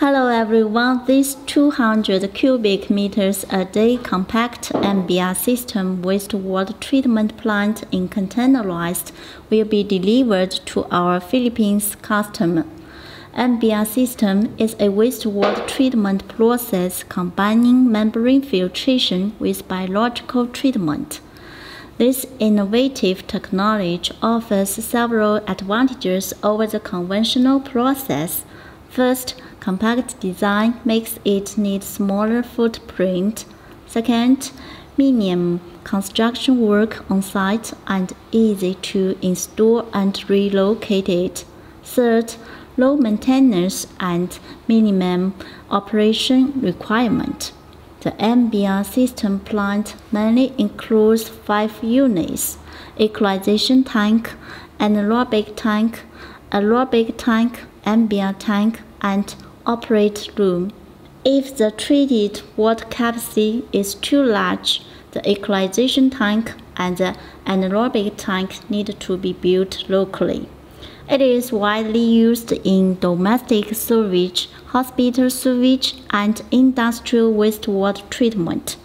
Hello everyone, this 200 cubic meters a day compact MBR system wastewater treatment plant in containerized will be delivered to our Philippines customer. MBR system is a wastewater treatment process combining membrane filtration with biological treatment. This innovative technology offers several advantages over the conventional process. First, compact design makes it need smaller footprint. Second, minimum construction work on site and easy to install and relocate it. Third, low maintenance and minimum operation requirement. The MBR system plant mainly includes five units, equalization tank, anaerobic tank, aerobic tank, MBR tank, and operate room. If the treated water capacity is too large, the equalization tank and the anaerobic tank need to be built locally. It is widely used in domestic sewage, hospital sewage, and industrial wastewater treatment.